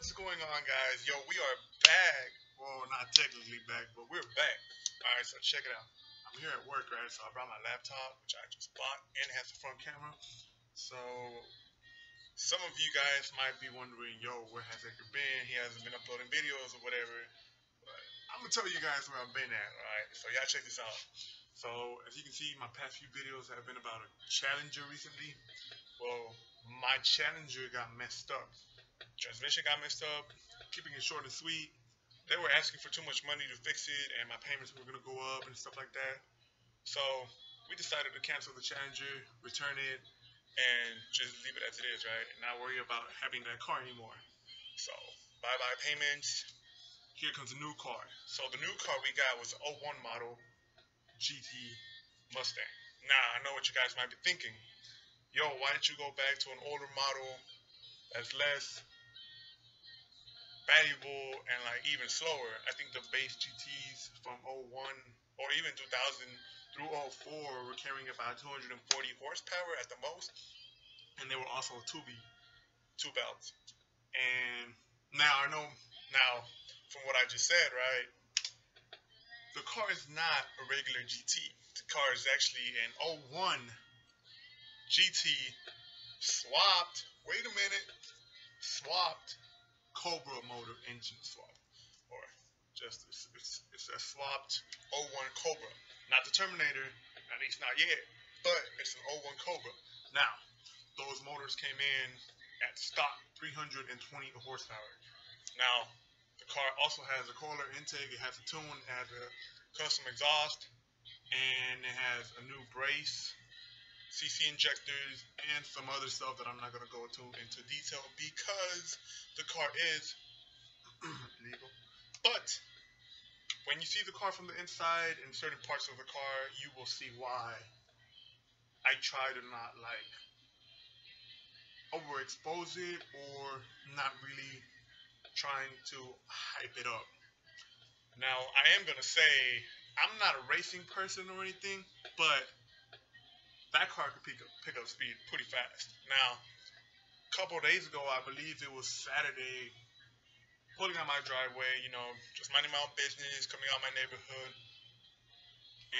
What's going on, guys? Yo, we are back. Well, not technically back, but we're back. All right, so check it out. I'm here at work, right? So I brought my laptop, which I just bought, and it has a front camera. So some of you guys might be wondering, yo, where has Edgar been? He hasn't been uploading videos or whatever. But I'm gonna tell you guys where I've been at. All right, so y'all check this out. So as you can see, my past few videos have been about a Challenger recently. Well, my Challenger got messed up transmission got messed up. Keeping it short and sweet, they were asking for too much money to fix it, and my payments were gonna go up and stuff like that. So we decided to cancel the Challenger, return it, and just leave it as it is, right? And not worry about having that car anymore. So bye bye payments. Here comes a new car. So the new car we got was 01 model GT Mustang. Now I know what you guys might be thinking. Yo, why didn't you go back to an older model that's less valuable and like even slower. I think the base GTs from 01 or even 2000 through 04 were carrying about 240 horsepower at the most, and they were also two B, two belts. And now I know now from what I just said, right? The car is not a regular GT. The car is actually an 01 GT swapped. Wait a minute, swapped Cobra motor engine swap, or just it's, it's, it's a swapped 01 Cobra, not the Terminator, at least not yet, but it's an 01 Cobra. Now, those motors came in at stock 320 horsepower. Now, the car also has a cold air intake, it has a tune, it has a custom exhaust, and it has a new brace CC injectors, and some other stuff that I'm not going to go into, into detail because the car is legal. But when you see the car from the inside and certain parts of the car, you will see why I try to not like overexpose it or not really trying to hype it up. Now, I am going to say I'm not a racing person or anything, but that car could pick up, pick up speed pretty fast. Now, a couple days ago, I believe it was Saturday, pulling out my driveway, you know, just minding my own business, coming out my neighborhood,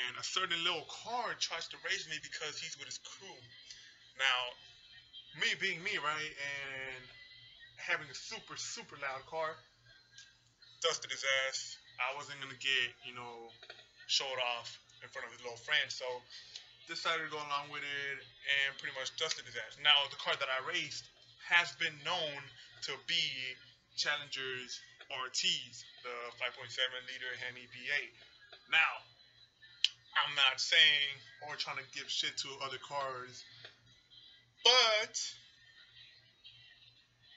and a certain little car tries to race me because he's with his crew. Now, me being me, right, and having a super, super loud car, dusted his ass. I wasn't gonna get, you know, showed off in front of his little friend, so decided to go along with it and pretty much dusted his ass. Now, the car that I raced has been known to be Challenger's RTs, the 5.7 liter Hemi V8. Now, I'm not saying or trying to give shit to other cars, but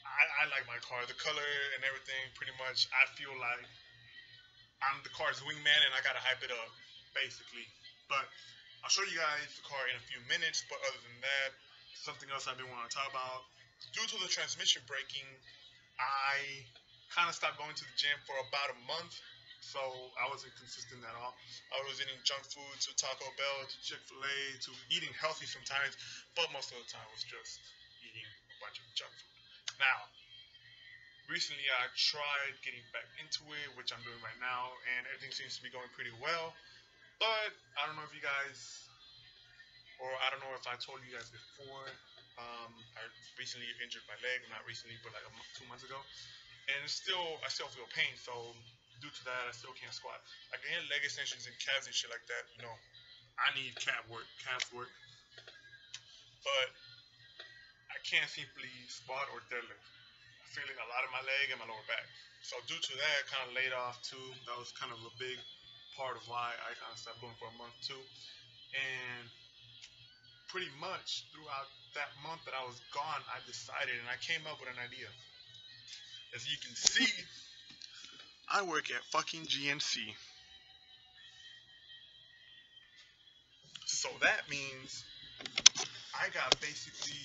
I, I like my car. The color and everything, pretty much, I feel like I'm the car's wingman and I gotta hype it up, basically. But I'll show you guys the car in a few minutes, but other than that, something else I've been wanting to talk about. Due to the transmission braking, I kind of stopped going to the gym for about a month, so I wasn't consistent at all. I was eating junk food to Taco Bell, to Chick-fil-A, to eating healthy sometimes, but most of the time was just eating a bunch of junk food. Now, recently I tried getting back into it, which I'm doing right now, and everything seems to be going pretty well. But I don't know if you guys, or I don't know if I told you guys before. Um, I recently injured my leg, not recently, but like two months ago, and still I still feel pain. So due to that, I still can't squat. I can hit leg extensions and calves and shit like that. You know, I need calf work, calf work, but I can't simply squat or deadlift. I'm feeling a lot of my leg and my lower back. So due to that, kind of laid off too. That was kind of a big part of why I kind of stopped going for a month too. And pretty much throughout that month that I was gone, I decided and I came up with an idea. As you can see, I work at fucking GNC. So that means I got basically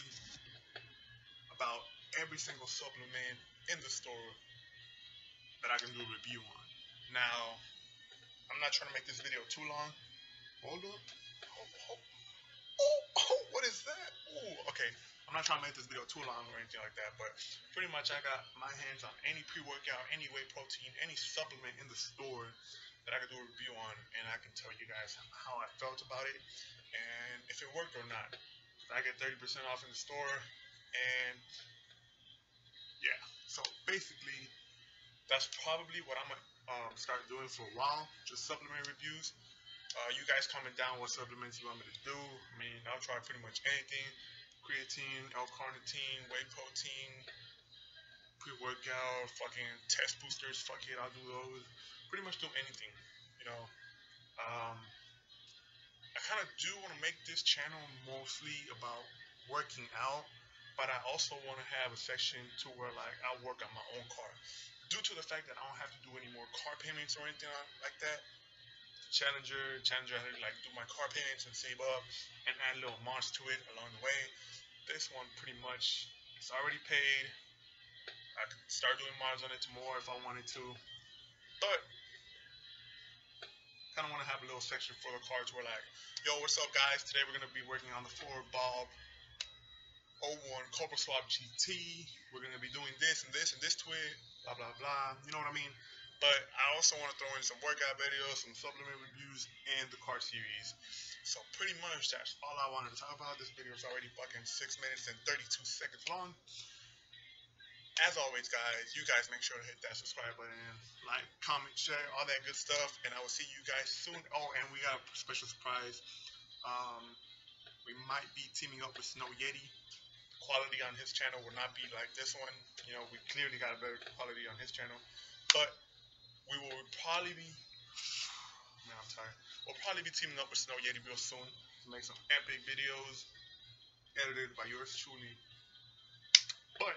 about every single supplement in the store that I can do a review on. Now, I'm not trying to make this video too long. Hold up. Oh, oh, oh, what is that? Oh, okay. I'm not trying to make this video too long or anything like that, but pretty much I got my hands on any pre-workout, any whey protein, any supplement in the store that I could do a review on, and I can tell you guys how I felt about it and if it worked or not. I get 30% off in the store, and yeah. So basically, that's probably what I'm gonna um, start doing for a while, just supplement reviews. Uh, you guys comment down what supplements you want me to do. I mean, I'll try pretty much anything creatine, L-carnitine, whey protein, pre-workout, fucking test boosters, fuck it, I'll do those. Pretty much do anything, you know. Um, I kind of do want to make this channel mostly about working out, but I also want to have a section to where like I work on my own car. Due to the fact that I don't have to do any more car payments or anything like that, Challenger, Challenger, I had to like do my car payments and save up and add little mods to it along the way this one pretty much it's already paid. I could start doing mods on it tomorrow if I wanted to. But kind of want to have a little section for the cards where like, yo, what's up guys? Today we're gonna be working on the Ford Bob 01 Cobra Swap GT. We're gonna be doing this and this and this to it, blah blah blah. You know what I mean? But I also want to throw in some workout videos, some supplement reviews, and the car series. So pretty much that's all I wanted to talk about. This video is already fucking 6 minutes and 32 seconds long. As always, guys, you guys make sure to hit that subscribe button, like, comment, share, all that good stuff, and I will see you guys soon. Oh, and we got a special surprise. Um, we might be teaming up with Snow Yeti. Quality on his channel will not be like this one. You know, we clearly got a better quality on his channel, but we will probably be. Man, I'm tired. We'll probably be teaming up with Snow Yeti real soon to make some epic videos edited by yours truly. But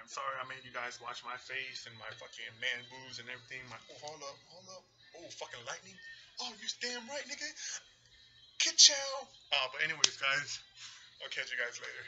I'm sorry I made you guys watch my face and my fucking man boobs and everything. My oh, hold up, hold up. Oh, fucking lightning. Oh, you damn right, nigga. Kitchow. Uh, but anyways, guys, I'll catch you guys later.